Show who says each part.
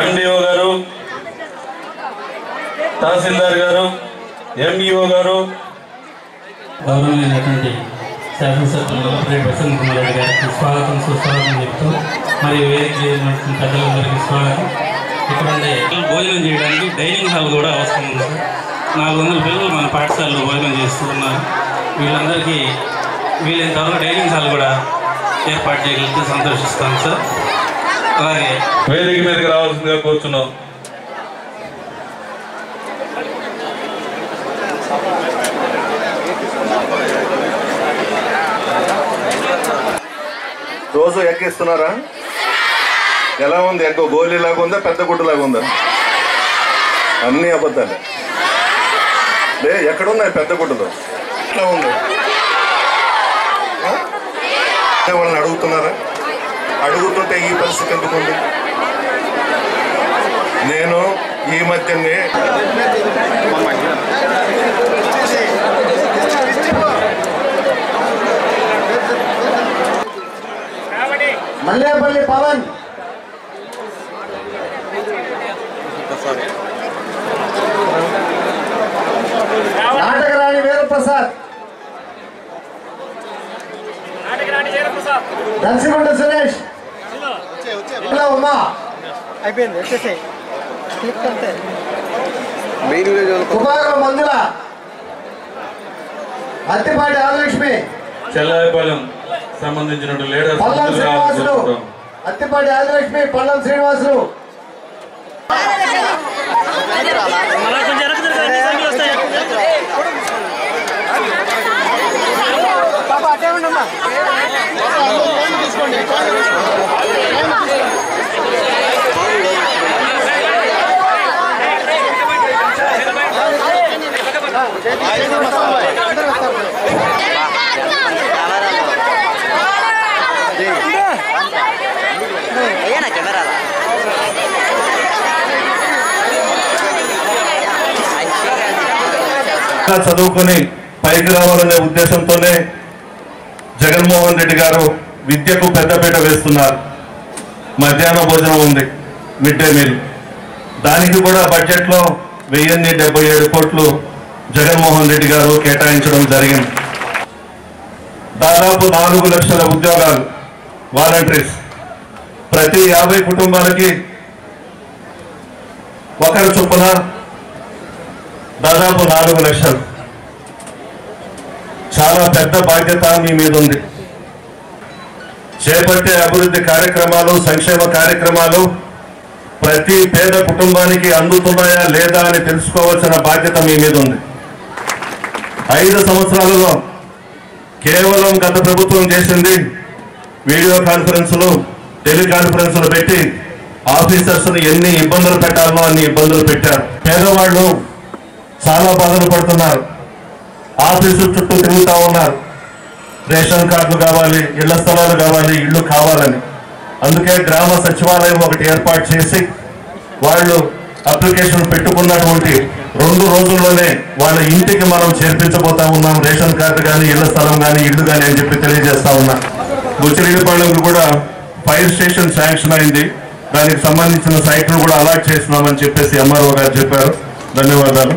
Speaker 1: MDO గారు తహసీల్దార్ గారు MEO గారు.
Speaker 2: గౌరవమైనటువంటి శాసనసభ్యులు ఆపరేట్ వసంత్ కుమార్ రెడ్డి గారికి స్వాగతం సుస్వాగతం చెప్తూ మరియు వేదిక చేసినటువంటి పెద్దలందరికీ స్వాగతం. ఇక్కడ భోజనం చేయడానికి డైనింగ్ హాల్ కూడా అవసరం ఉంది నాలుగు వందల పిల్లలు మన పాఠశాలలో భోజనం చేస్తూ ఉన్నారు వీళ్ళందరికీ వీలైనంత తర్వాత డైనింగ్ హాల్ కూడా ఏర్పాటు చేయగలిగితే సంతోషిస్తాను సార్. అలాగే
Speaker 1: వేదిక మీదకి రావాల్సిందిగా కూర్చున్నాం. Thank you.
Speaker 3: రోజు ఎక్కిస్తున్నారా ఎలా ఉంది ఎక్కువ గోళీలాగా ఉందా పెద్ద గుడ్డులాగా ఉందా? అన్ని అబద్ధాలే. లే ఎక్కడున్నాయి పెద్ద గుడ్డలు? ఎట్లా ఉంది? వాళ్ళని అడుగుతున్నారా? అడుగుతుంటే ఈ పరిస్థితి ఎందుకుంది నేను ఈ మధ్యనే
Speaker 4: పవన్ నాటకరాణి వీరప్రసాద్. దర్శిగుంట సురేష్. ఇలా ఉమా.
Speaker 5: అయిపోయింది వచ్చేసాయి. క్లిక్ అంతే.
Speaker 4: కుమారం మందుల అత్తిపాటి ఆదిలక్ష్మి.
Speaker 1: చెల్లాయిపాలెం సంబంధించిన లీడర్స్
Speaker 4: అత్తిపాటి ఆదిలక్ష్మి పల్లం శ్రీనివాసులు.
Speaker 5: పాప అటే
Speaker 6: కెమెరా
Speaker 3: చదువుకొని పైకి రావాలనే ఉద్దేశంతోనే జగన్మోహన్ రెడ్డి గారు విద్యకు పెద్దపీట వేస్తున్నారు. మధ్యాహ్న భోజనం ఉంది మిడ్ డే మీల్. దానికి కూడా బడ్జెట్లో వెయ్యిన్ని డెబ్బై ఏడు కోట్లు జగన్మోహన్ రెడ్డి గారు కేటాయించడం జరిగింది. దాదాపు నాలుగు లక్షల ఉద్యోగాలు వాలంటీర్స్ ప్రతి యాభై కుటుంబాలకి ఒకరి చొప్పున దాదాపు నాలుగు లక్షలు. చాలా పెద్ద బాధ్యత మీ మీద ఉంది. చేపట్టే అభివృద్ధి కార్యక్రమాలు సంక్షేమ కార్యక్రమాలు ప్రతి పేద కుటుంబానికి అందుతున్నాయా లేదా అని తెలుసుకోవాల్సిన బాధ్యత మీ మీద ఉంది. ఐదు సంవత్సరాలలో కేవలం గత ప్రభుత్వం చేసింది వీడియో కాన్ఫరెన్సులు టెలికాన్ఫరెన్సులు పెట్టి ఆఫీసర్స్ ఎన్ని ఇబ్బందులు పెట్టాలో అన్ని ఇబ్బందులు పెట్టారు. పేదవాళ్ళు చాలా బాధలు పడుతున్నారు. ఆఫీసు చుట్టూ తిరుగుతూ ఉన్నారు. రేషన్ కార్డులు కావాలి ఇళ్ళ స్థలాలు కావాలి ఇళ్ళు కావాలని. అందుకే గ్రామ సచివాలయం ఒకటి ఏర్పాటు చేసి వాళ్ళు అప్లికేషన్ పెట్టుకున్నటువంటి రెండు రోజుల్లోనే వాళ్ళ ఇంటికి మనం చేర్పించబోతా ఉన్నాం. రేషన్ కార్డు కానీ ఇళ్ళ స్థలం కానీ ఇల్లు కానీ అని చెప్పి తెలియజేస్తా ఉన్నా. బుచ్చిరెడ్డిపాళెంకి కూడా ఫైర్ స్టేషన్ శాంక్షన్ అయింది. దానికి సంబంధించిన సైట్లు కూడా అలాట్ చేస్తున్నామని చెప్పేసి ఎంఆర్ఓ గారు చెప్పారు. ధన్యవాదాలు.